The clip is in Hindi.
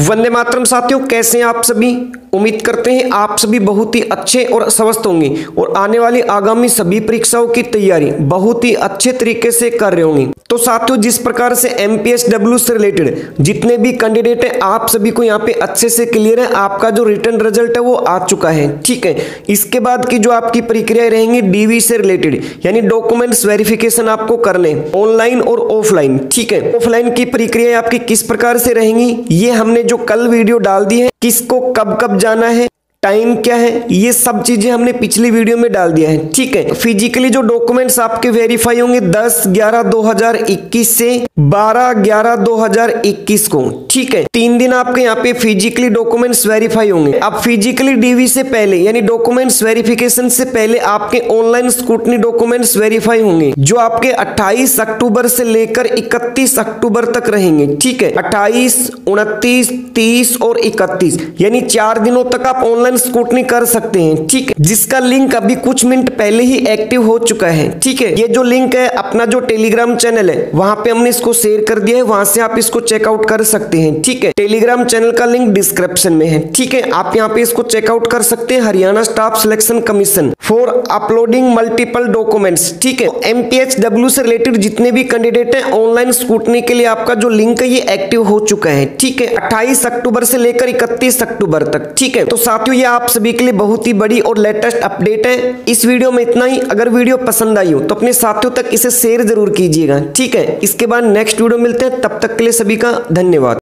वंदे मातरम साथियों, कैसे हैं आप सभी उम्मीद करते हैं आप सभी बहुत ही अच्छे और स्वस्थ होंगे और आने वाली आगामी सभी परीक्षाओं की तैयारी बहुत ही अच्छे तरीके से कर रहे होंगे। तो साथियों, जिस प्रकार से एम से रिलेटेड जितने भी कैंडिडेट हैं, आप सभी को यहाँ पे अच्छे से क्लियर है, आपका जो रिटर्न रिज़ल्ट है वो आ चुका है, ठीक है? इसके बाद की जो आपकी प्रक्रिया रहेंगी डीवी से रिलेटेड यानी डॉक्यूमेंट्स वेरिफिकेशन आपको करने ऑनलाइन और ऑफलाइन ठीक है? ऑफलाइन की प्रक्रिया आपकी किस प्रकार से रहेंगी, ये हमने जो कल वीडियो डाल दी है किसको कब कब जाना है टाइम क्या है? ये सब चीज़ें हमने पिछली वीडियो में डाल दिया है, ठीक है? फिजिकली जो डॉक्यूमेंट्स आपके वेरीफाई होंगे 10 11 2021 से 12 11 2021 को, ठीक है? तीन दिन आपके यहाँ पे फिजिकली डॉक्यूमेंट्स वेरीफाई होंगे। अब फिजिकली डीवी से पहले, यानी डॉक्यूमेंट्स वेरिफिकेशन से पहले आपके ऑनलाइन स्कूटनी डॉक्यूमेंट्स वेरीफाई होंगे, जो आपके अट्ठाईस अक्टूबर से लेकर इकतीस अक्टूबर तक रहेंगे, ठीक है? अट्ठाईस, उनतीस, तीस और इकतीस, यानी चार दिनों तक आप ऑनलाइन ऑनलाइन स्कूटनी कर सकते हैं, ठीक है? जिसका लिंक अभी कुछ मिनट पहले ही एक्टिव हो चुका है, ठीक है? ये जो लिंक है, अपना जो टेलीग्राम चैनल है, वहाँ पे हमने इसको शेयर कर दिया है, वहाँ से आप इसको चेकआउट कर सकते हैं, ठीक है? टेलीग्राम चैनल का लिंक डिस्क्रिप्शन में है, ठीक है? आप यहाँ पे इसको चेकआउट कर सकते हैं, Haryana staff selection commission, for uploading multiple documents, ठीक है? एम एमपीएचडब्ल्यू से रिलेटेड जितने भी कैंडिडेट है, ऑनलाइन स्कूटनी के लिए आपका जो लिंक है, ये एक्टिव हो चुका है, ठीक है? अट्ठाईस अक्टूबर से लेकर इकतीस अक्टूबर तक, ठीक है? तो साथियों ये आप सभी के लिए बहुत ही बड़ी और लेटेस्ट अपडेट है। इस वीडियो में इतना ही। अगर वीडियो पसंद आई हो तो अपने साथियों तक इसे शेयर ज़रूर कीजिएगा। ठीक है? इसके बाद नेक्स्ट वीडियो मिलते हैं। तब तक के लिए सभी का धन्यवाद।